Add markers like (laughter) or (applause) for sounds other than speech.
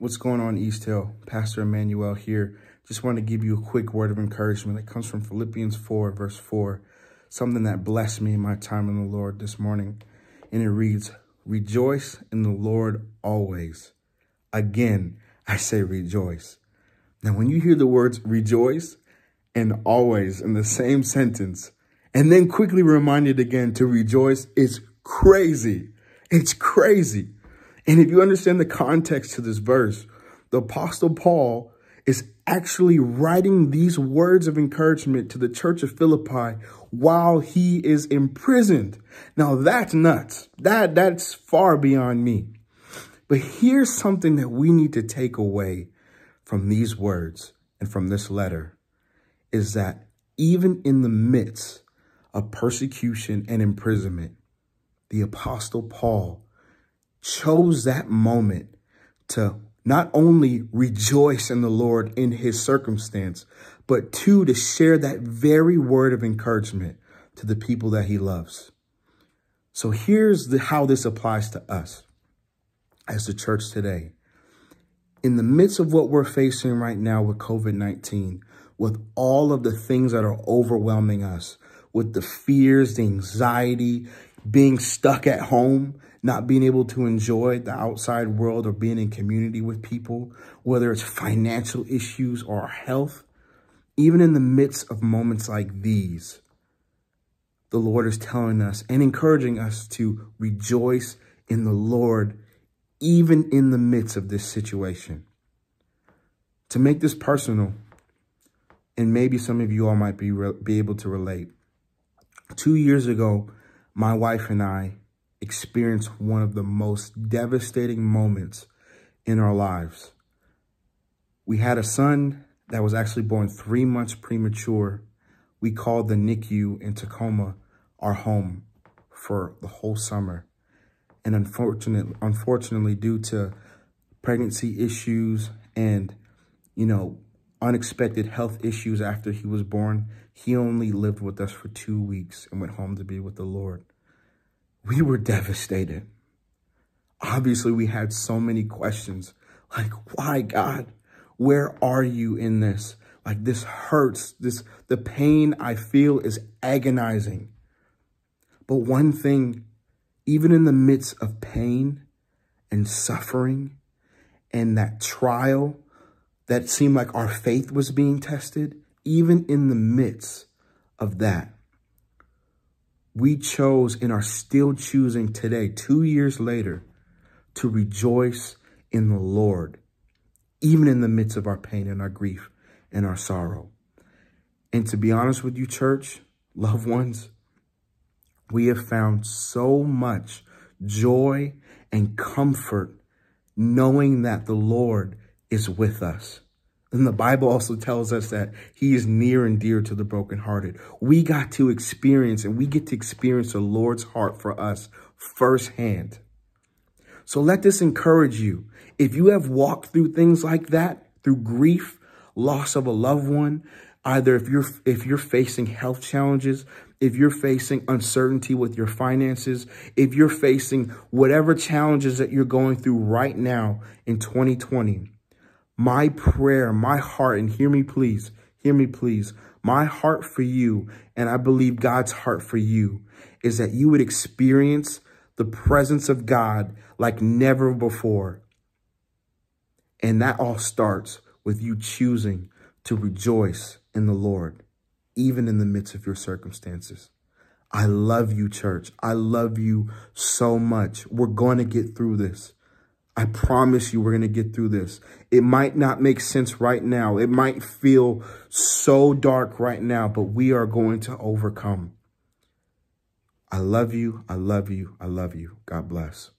What's going on, East Hill? Pastor Immanuel here. Just want to give you a quick word of encouragement that comes from Philippians 4, verse 4, something that blessed me in my time in the Lord this morning. And it reads, Rejoice in the Lord always. Again, I say rejoice. Now, when you hear the words rejoice and always in the same sentence, and then quickly reminded again to rejoice, it's crazy. It's crazy. And if you understand the context to this verse, the apostle Paul is actually writing these words of encouragement to the church of Philippi while he is imprisoned. Now that's nuts. That that's far beyond me. But here's something that we need to take away from these words and from this letter is that even in the midst of persecution and imprisonment, the apostle Paul chose that moment to not only rejoice in the Lord in his circumstance, but two, to share that very word of encouragement to the people that he loves. So here's the, how this applies to us as the church today. In the midst of what we're facing right now with COVID-19, with all of the things that are overwhelming us, with the fears, the anxiety, being stuck at home, not being able to enjoy the outside world or being in community with people, whether it's financial issues or health, even in the midst of moments like these, the Lord is telling us and encouraging us to rejoice in the Lord, even in the midst of this situation. To make this personal, and maybe some of you all might be, be able to relate. Two years ago, my wife and I experienced one of the most devastating moments in our lives. We had a son that was actually born three months premature. We called the NICU in Tacoma our home for the whole summer. And unfortunately, unfortunately, due to pregnancy issues and, you know, unexpected health issues after he was born, he only lived with us for two weeks and went home to be with the Lord we were devastated. Obviously, we had so many questions like, why, God? Where are you in this? Like, this hurts. This, the pain I feel is agonizing. But one thing, even in the midst of pain and suffering and that trial that seemed like our faith was being tested, even in the midst of that, we chose and are still choosing today, two years later, to rejoice in the Lord, even in the midst of our pain and our grief and our sorrow. And to be honest with you, church, (laughs) loved ones, we have found so much joy and comfort knowing that the Lord is with us. And the Bible also tells us that he is near and dear to the brokenhearted. We got to experience and we get to experience the Lord's heart for us firsthand. So let this encourage you. If you have walked through things like that, through grief, loss of a loved one, either if you're if you're facing health challenges, if you're facing uncertainty with your finances, if you're facing whatever challenges that you're going through right now in 2020, my prayer, my heart, and hear me please, hear me please, my heart for you, and I believe God's heart for you, is that you would experience the presence of God like never before. And that all starts with you choosing to rejoice in the Lord, even in the midst of your circumstances. I love you, church. I love you so much. We're going to get through this. I promise you we're going to get through this. It might not make sense right now. It might feel so dark right now, but we are going to overcome. I love you. I love you. I love you. God bless.